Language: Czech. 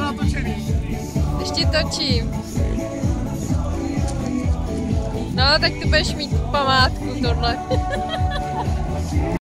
To natočený? Ještě točím. No, tak ty budeš mít památku tohle.